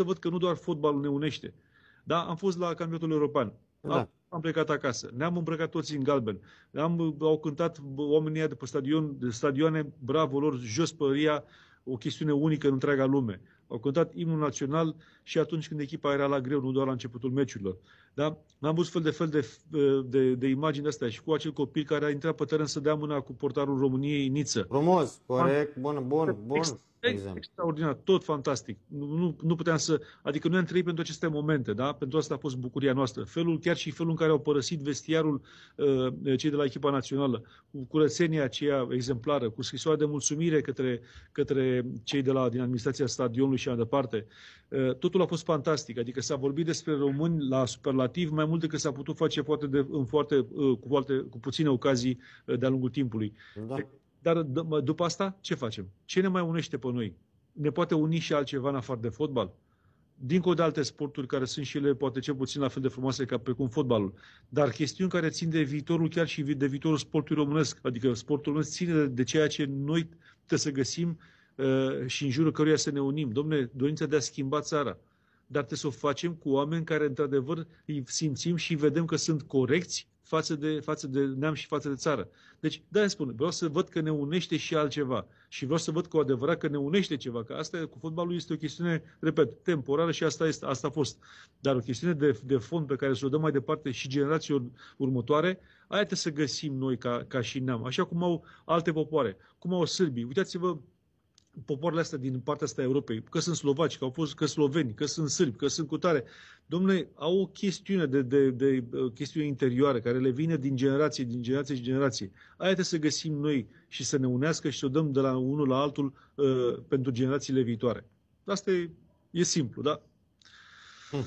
să văd că nu doar fotbalul ne unește. Da? Am fost la campionatul european. Da. Am, am plecat acasă. Ne-am îmbrăcat toți în galben. Am, au cântat oamenii de pe stadion, de stadioane, bravo lor, jos păria, o chestiune unică în întreaga lume. Au cântat imnul național și atunci când echipa era la greu, nu doar la începutul meciurilor. Da? Am văzut fel de fel de, de, de imagini astea și cu acel copil care a intrat pe teren să dea mâna cu portarul României, Niță. Frumos, corect, bun, bun, bun. Exemplu. Extraordinar, tot fantastic. Nu, nu, nu puteam să... Adică noi am trăit pentru aceste momente, da? Pentru asta a fost bucuria noastră. Felul, chiar și felul în care au părăsit vestiarul uh, cei de la echipa națională, cu curățenia aceea exemplară, cu scrisoarea de mulțumire către, către cei de la, din administrația stadionului și mai departe. Uh, totul a fost fantastic. Adică s-a vorbit despre români la superlativ mai mult decât s-a putut face poate de, în foarte, uh, cu, foarte, cu puține ocazii uh, de-a lungul timpului. Da. Dar după asta, ce facem? Ce ne mai unește pe noi? Ne poate uni și altceva în afară de fotbal? Dincolo de alte sporturi care sunt și ele poate cel puțin la fel de frumoase ca precum fotbalul, dar chestiuni care țin de viitorul chiar și de viitorul sportului românesc, adică sportul românesc ține de, de ceea ce noi trebuie să găsim uh, și în jurul căruia să ne unim. Domne, dorința de a schimba țara. Dar trebuie să o facem cu oameni care într-adevăr îi simțim și vedem că sunt corecți față de, față de neam și față de țară. Deci, da, spun, vreau să văd că ne unește și altceva. Și vreau să văd cu adevărat că ne unește ceva. Că asta cu fotbalul este o chestiune, repet, temporară și asta, este, asta a fost. Dar o chestiune de, de fond pe care să o dăm mai departe și generații următoare, aia trebuie să găsim noi ca, ca și neam. Așa cum au alte popoare, cum au sârbii. Uitați-vă popoarele astea din partea asta a Europei, că sunt slovaci, că au fost că sloveni, că sunt sârbi, că sunt cutare, domnule, au o chestiune de, de, de, de chestiune interioară care le vine din generație, din generație și generație. Aia trebuie să găsim noi și să ne unească și să o dăm de la unul la altul uh, pentru generațiile viitoare. Asta e, e simplu, da? Hmm.